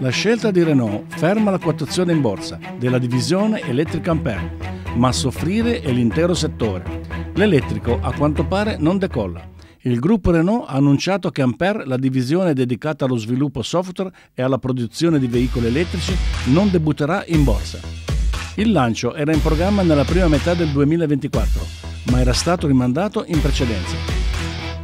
La scelta di Renault ferma la quotazione in borsa della divisione Electric Ampere, ma a soffrire è l'intero settore. L'elettrico a quanto pare non decolla. Il gruppo Renault ha annunciato che Ampere, la divisione dedicata allo sviluppo software e alla produzione di veicoli elettrici, non debutterà in borsa. Il lancio era in programma nella prima metà del 2024, ma era stato rimandato in precedenza.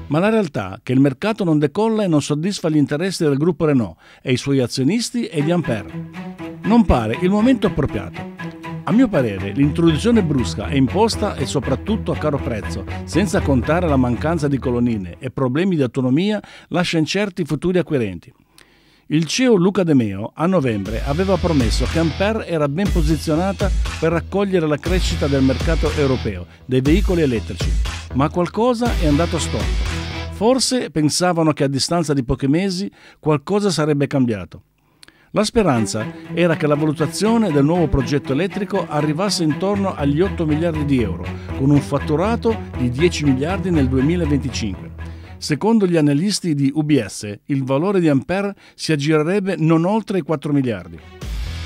Ma la realtà è che il mercato non decolla e non soddisfa gli interessi del gruppo Renault e i suoi azionisti e di Ampere. Non pare il momento appropriato. A mio parere, l'introduzione brusca e imposta e soprattutto a caro prezzo, senza contare la mancanza di colonnine e problemi di autonomia, lascia incerti i futuri acquirenti. Il CEO Luca De Meo a novembre aveva promesso che Ampere era ben posizionata per raccogliere la crescita del mercato europeo dei veicoli elettrici, ma qualcosa è andato storto. Forse pensavano che a distanza di pochi mesi qualcosa sarebbe cambiato. La speranza era che la valutazione del nuovo progetto elettrico arrivasse intorno agli 8 miliardi di euro, con un fatturato di 10 miliardi nel 2025. Secondo gli analisti di UBS, il valore di Ampere si aggirerebbe non oltre i 4 miliardi.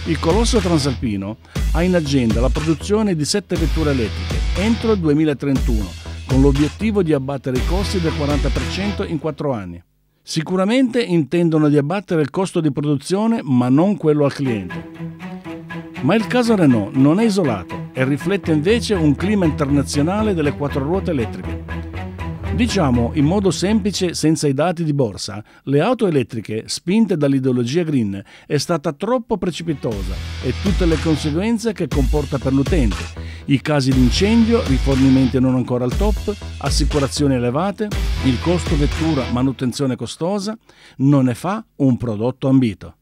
Il colosso transalpino ha in agenda la produzione di 7 vetture elettriche entro il 2031, con l'obiettivo di abbattere i costi del 40% in 4 anni. Sicuramente intendono di abbattere il costo di produzione, ma non quello al cliente. Ma il caso Renault non è isolato e riflette invece un clima internazionale delle quattro ruote elettriche. Diciamo in modo semplice, senza i dati di borsa, le auto elettriche, spinte dall'ideologia green, è stata troppo precipitosa e tutte le conseguenze che comporta per l'utente. I casi di incendio, rifornimenti non ancora al top, assicurazioni elevate, il costo vettura, manutenzione costosa, non ne fa un prodotto ambito.